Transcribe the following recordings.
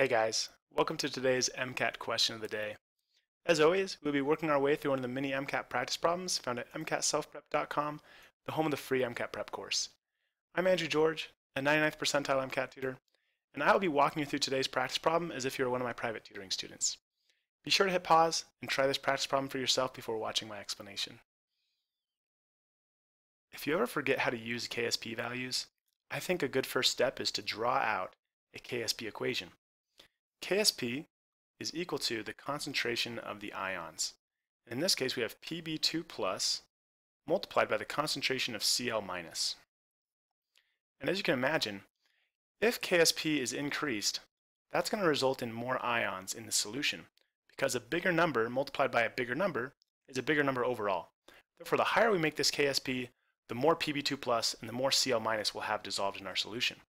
Hey guys, welcome to today's MCAT question of the day. As always, we'll be working our way through one of the mini MCAT practice problems found at MCATselfprep.com, the home of the free MCAT prep course. I'm Andrew George, a 99th percentile MCAT tutor, and I will be walking you through today's practice problem as if you're one of my private tutoring students. Be sure to hit pause and try this practice problem for yourself before watching my explanation. If you ever forget how to use KSP values, I think a good first step is to draw out a KSP equation. KSP is equal to the concentration of the ions. In this case, we have Pb2 plus multiplied by the concentration of Cl minus. And as you can imagine, if KSP is increased, that's going to result in more ions in the solution because a bigger number multiplied by a bigger number is a bigger number overall. Therefore, the higher we make this KSP, the more Pb2 plus and the more Cl minus we'll have dissolved in our solution.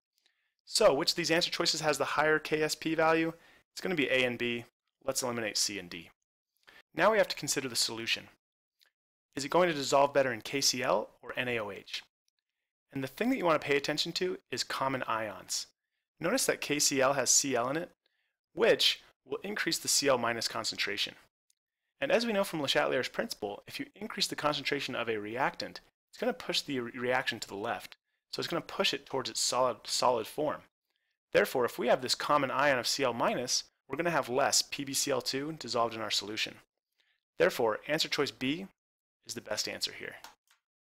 So which of these answer choices has the higher KSP value? It's going to be A and B. Let's eliminate C and D. Now we have to consider the solution. Is it going to dissolve better in KCl or NaOH? And the thing that you want to pay attention to is common ions. Notice that KCl has Cl in it, which will increase the Cl minus concentration. And as we know from Le Chatelier's principle, if you increase the concentration of a reactant, it's going to push the reaction to the left. So it's going to push it towards its solid, solid form. Therefore, if we have this common ion of Cl minus, we're going to have less PbCl2 dissolved in our solution. Therefore, answer choice B is the best answer here.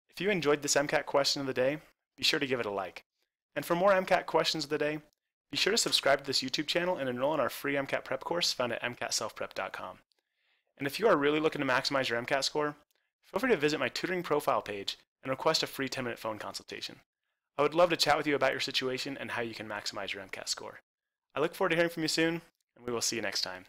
If you enjoyed this MCAT question of the day, be sure to give it a like. And for more MCAT questions of the day, be sure to subscribe to this YouTube channel and enroll in our free MCAT prep course found at MCATselfprep.com. And if you are really looking to maximize your MCAT score, feel free to visit my tutoring profile page and request a free 10-minute phone consultation. I would love to chat with you about your situation and how you can maximize your MCAT score. I look forward to hearing from you soon, and we will see you next time.